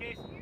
Yeah,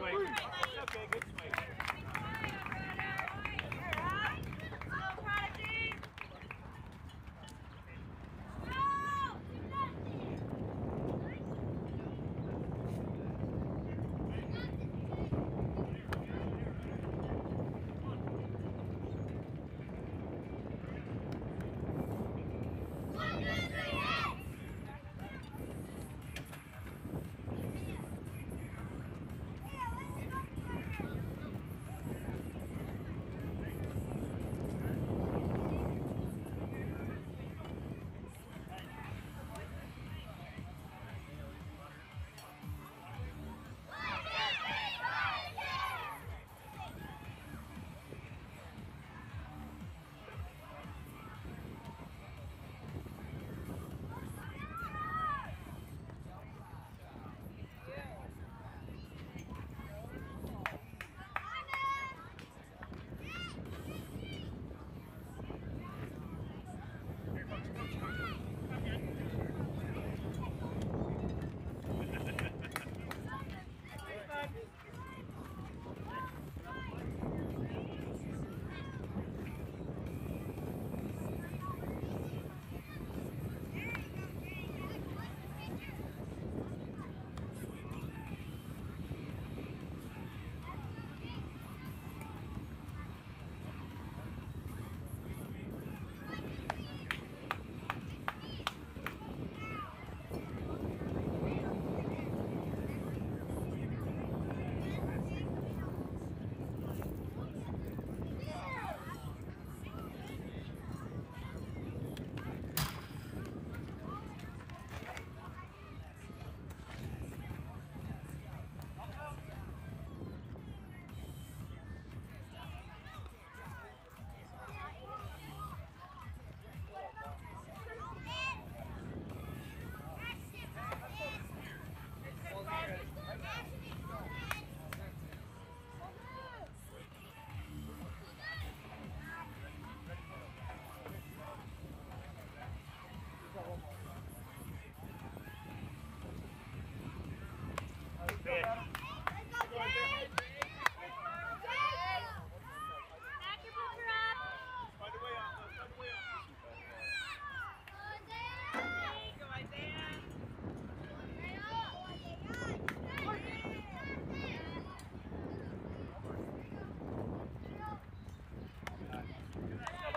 swing. Okay, good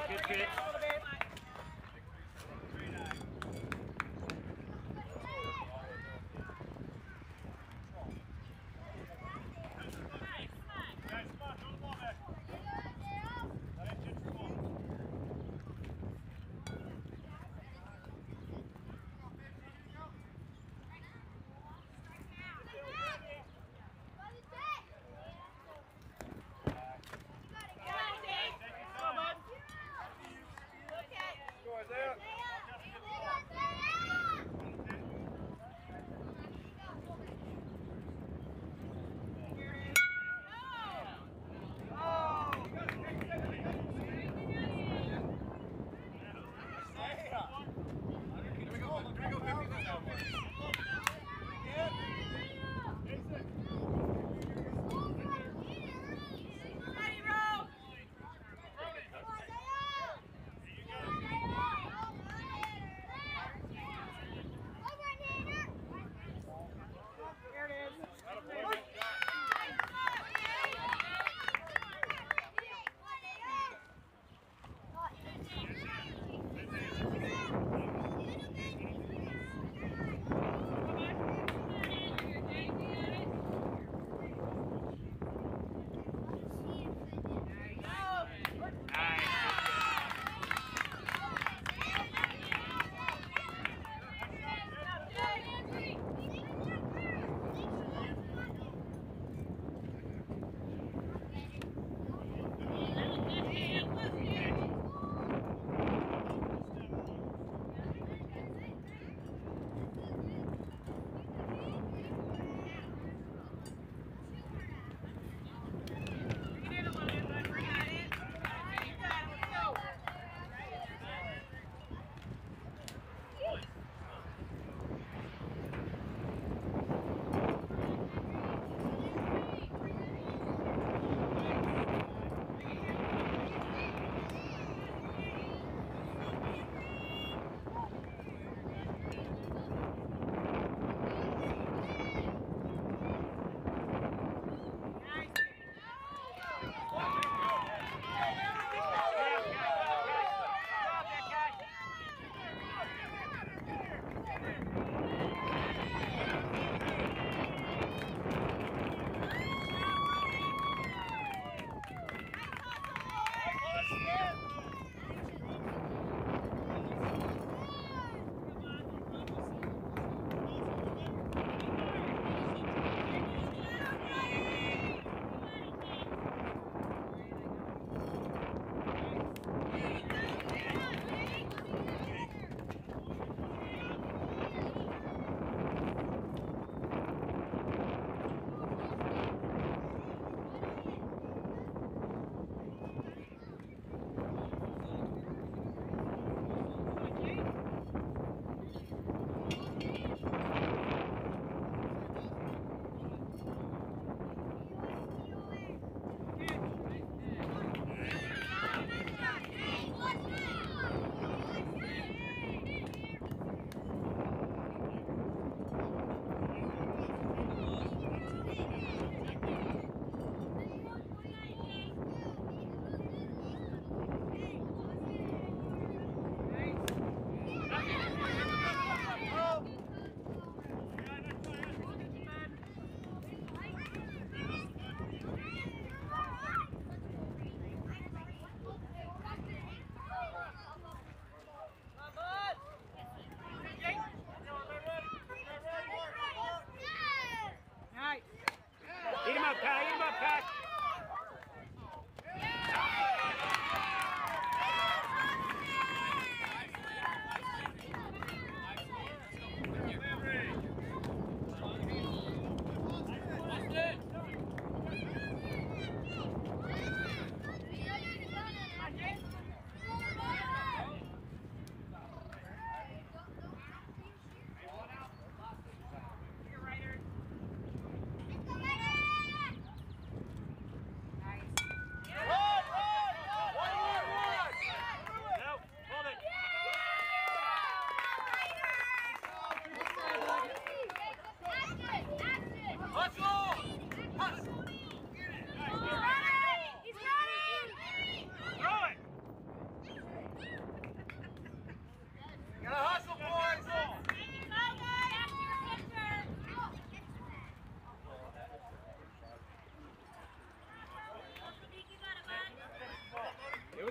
Good, good.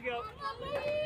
Go.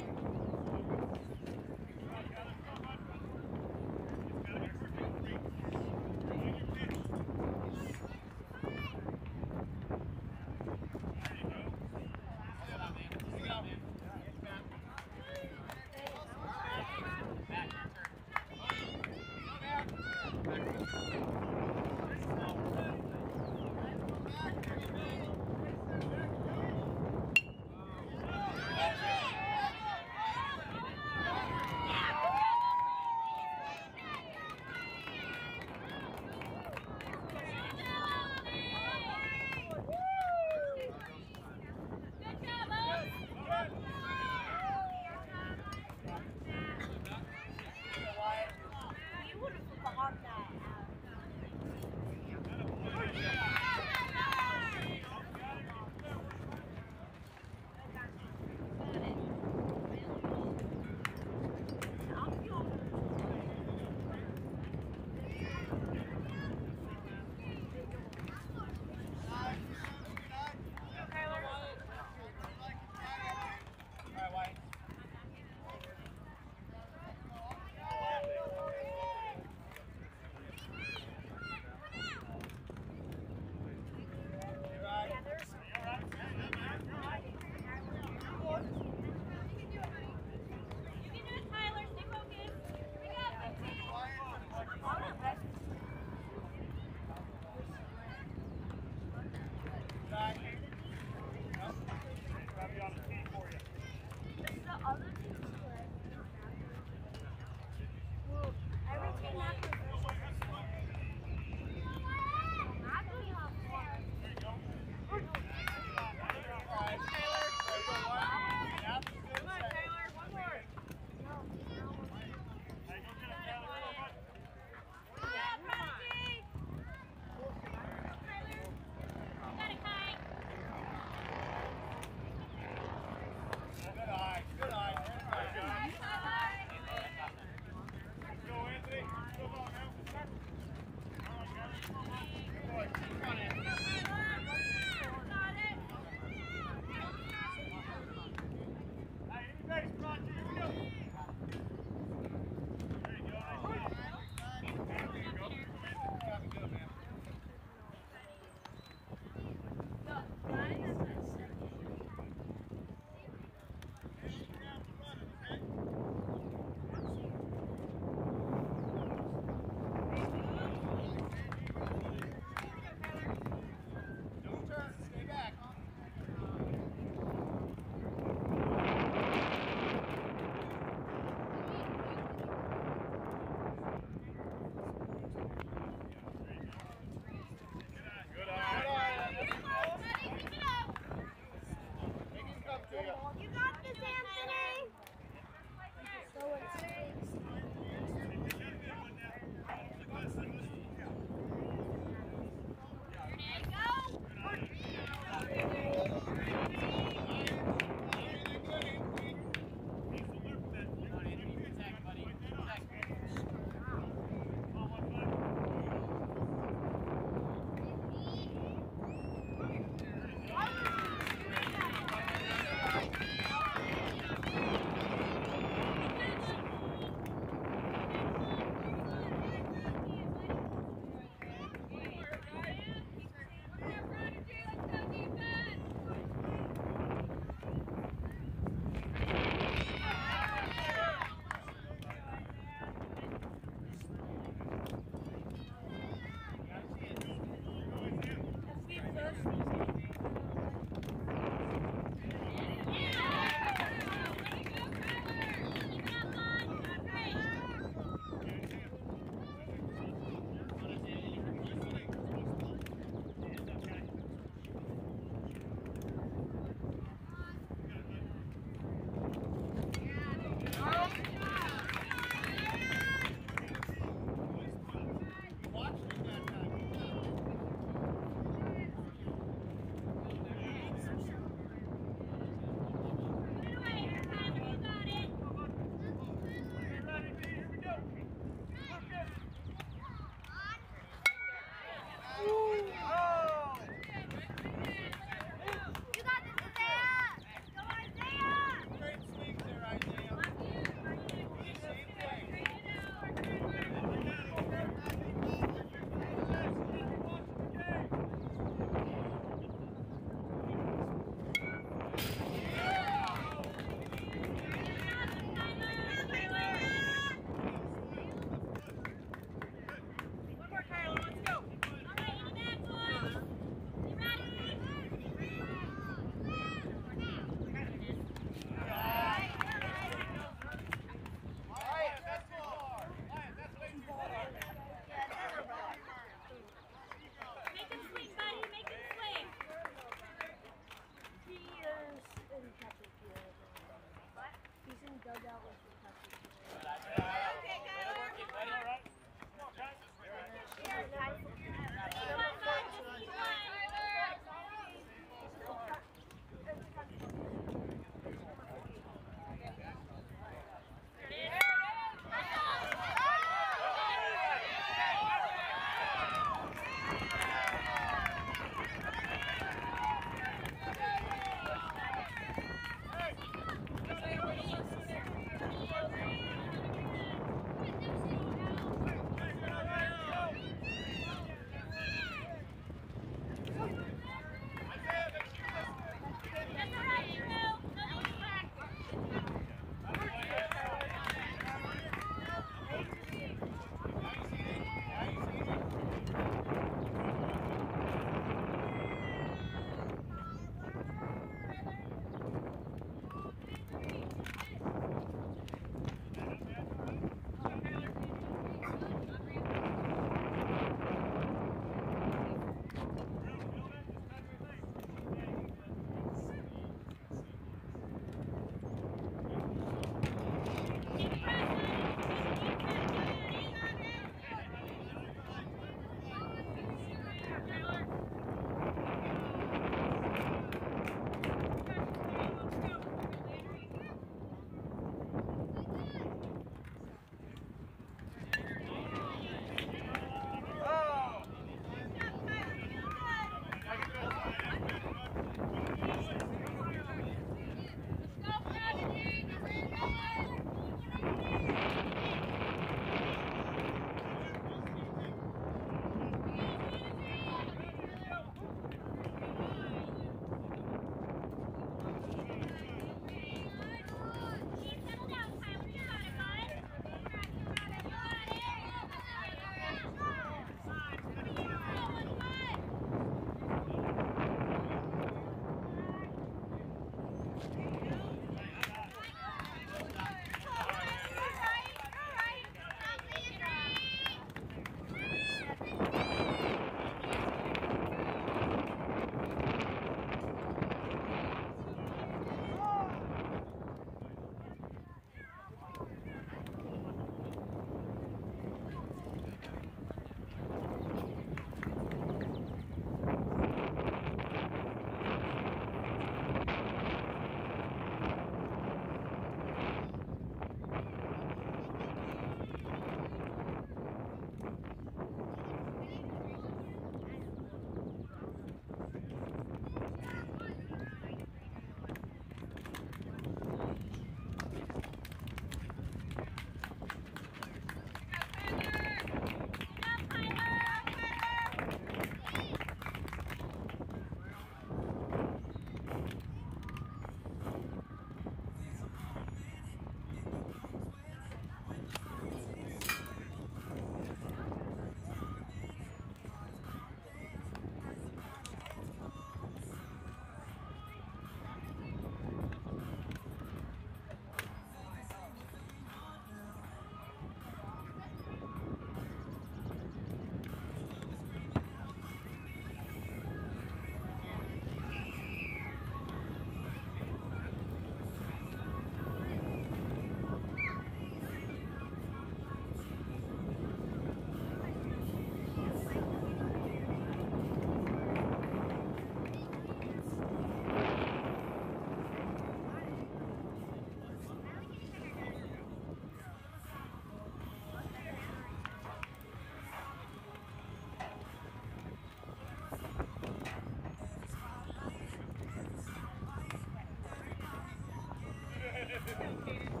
located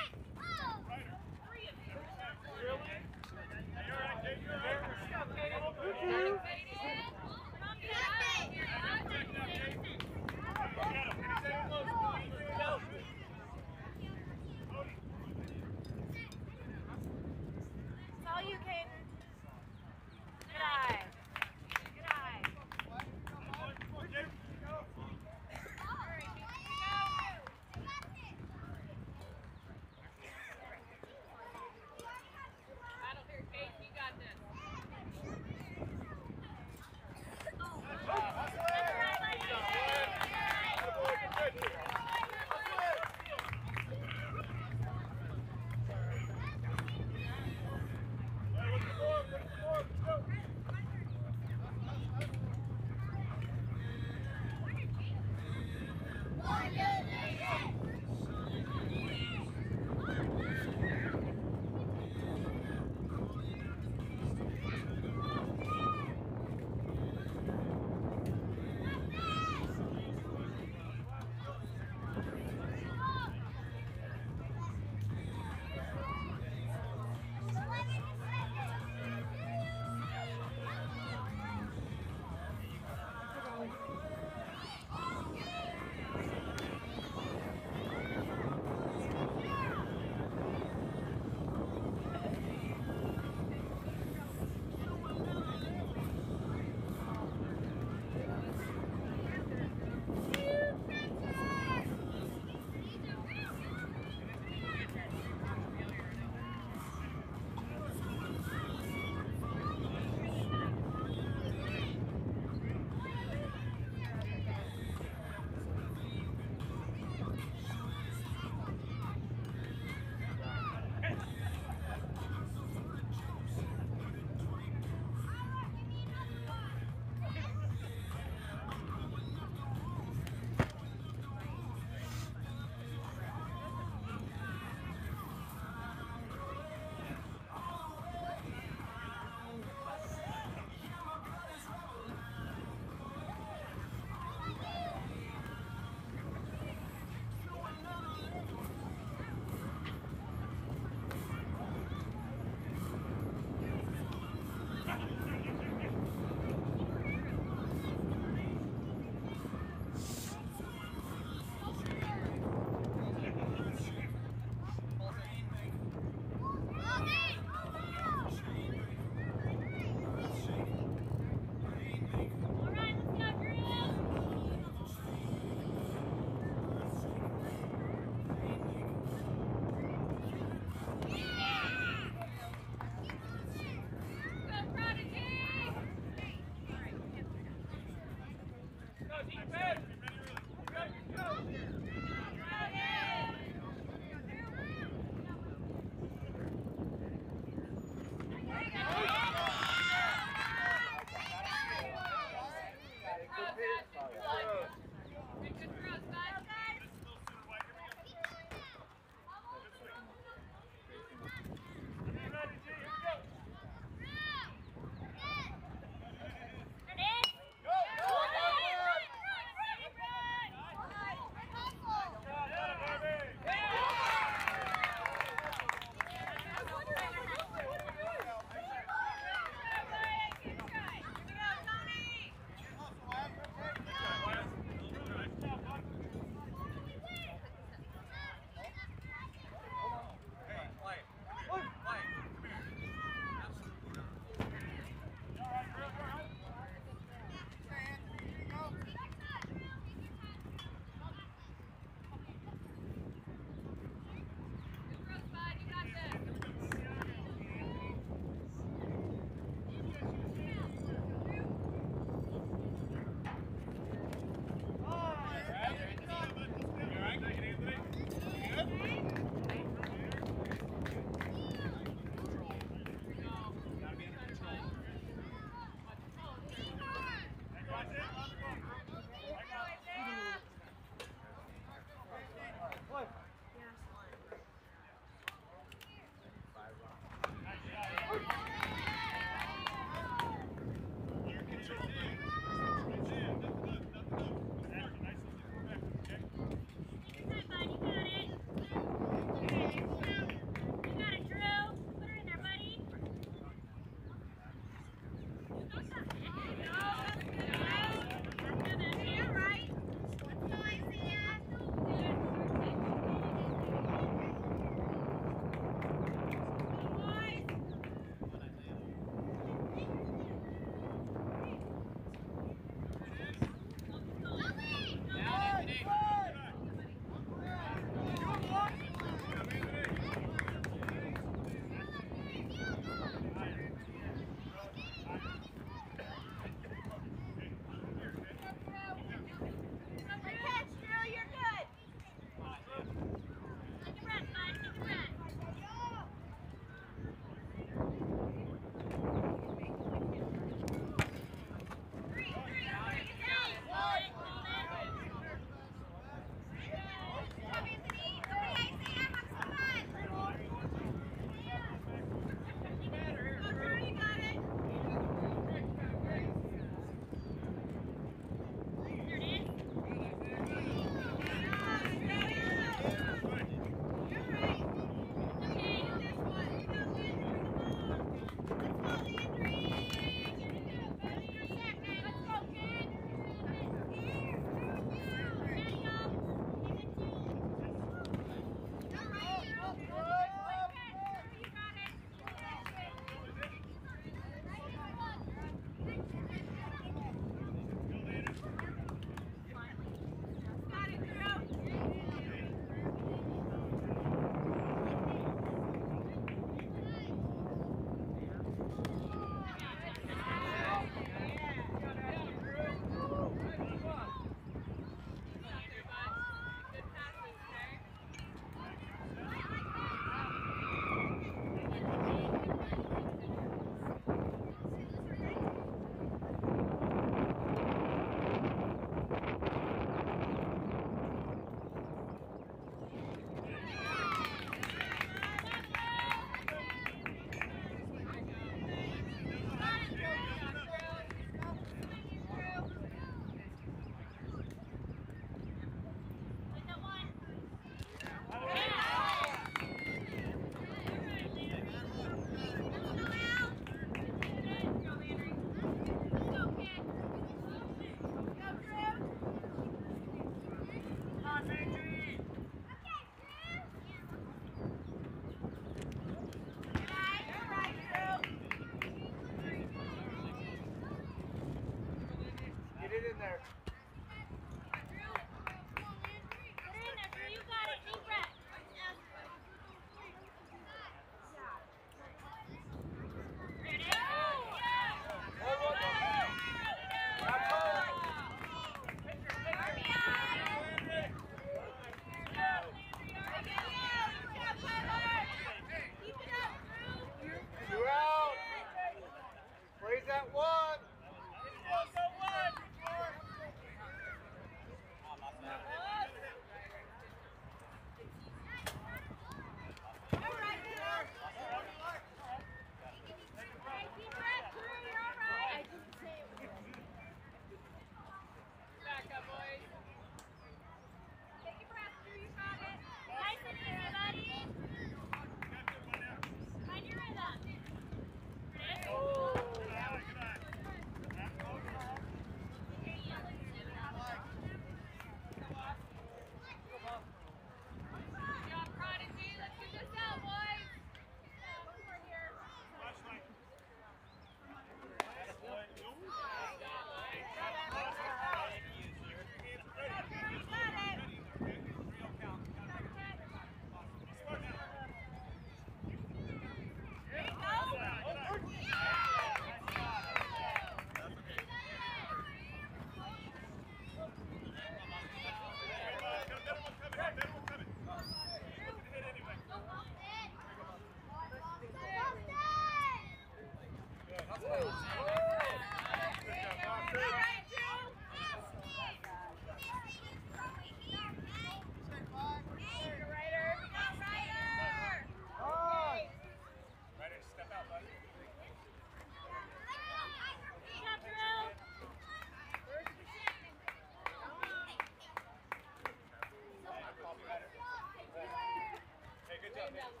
Yeah.